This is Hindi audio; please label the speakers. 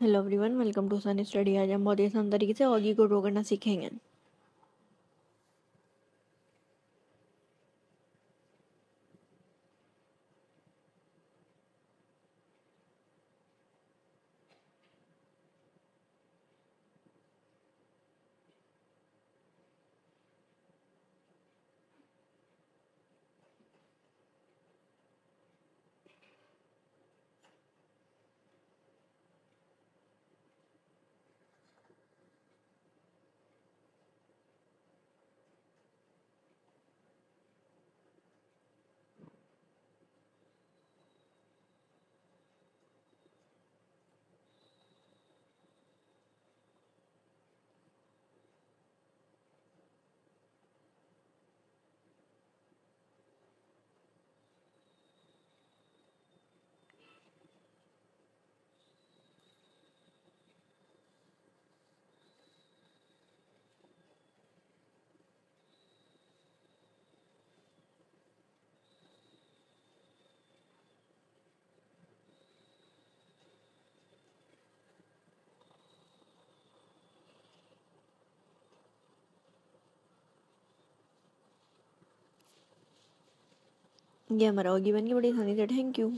Speaker 1: Hello everyone welcome to sun study आज हम बहुत ही आसान तरीके से ऑगी को ड्रॉ करना सीखेंगे। ये हमारा बन के बड़ी आसानी से थैंक यू